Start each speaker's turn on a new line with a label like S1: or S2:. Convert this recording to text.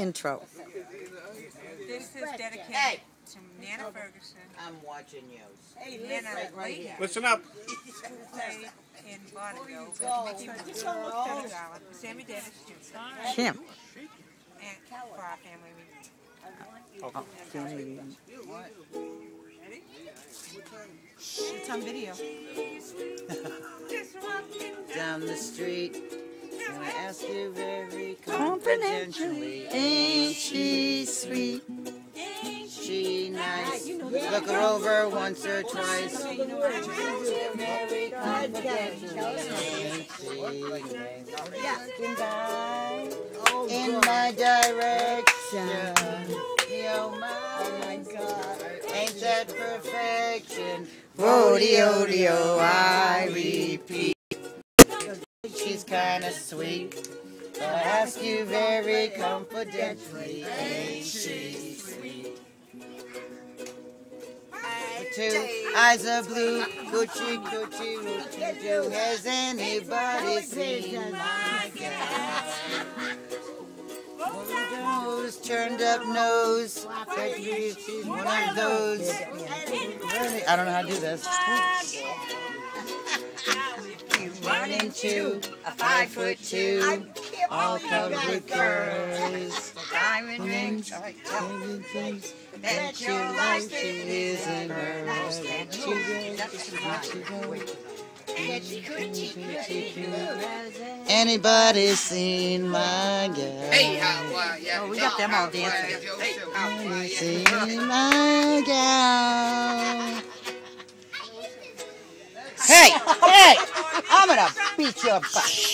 S1: intro.
S2: This is dedicated to Nana Ferguson,
S3: I'm watching you.
S2: Nana Lee,
S4: Listen up.
S2: who in vaudeville with Mickey Sammy Davis Jr.,
S1: Kim.
S2: and for our family reunion.
S1: Oh, family reunion.
S2: Ready? It's on video.
S3: Down the street, and I ask you very
S1: Confidentially,
S3: confidentially,
S1: ain't she sweet?
S3: Ain't she nice? Look her over once or twice. Very confidentially, asking by in my direction. Oh my God, ain't that perfection? Rodeo, rodeo, I repeat. She's kinda sweet. I ask you very confidentially, ain't she sweet? Two eyes are blue, coochie, coochie, coochie, do. Has anybody seen my gal? Nose, turned up nose. She's one of those. I don't know how to do this. You run into a five foot two, all covered with curls. Diamond rings, diamond things. Bet your life she is in her. Bet you Anybody seen my girl?
S4: Hey, how are ya?
S1: Oh, we got them all dancing.
S4: Hey, how are ya?
S3: Seen my gal? Beat your butt.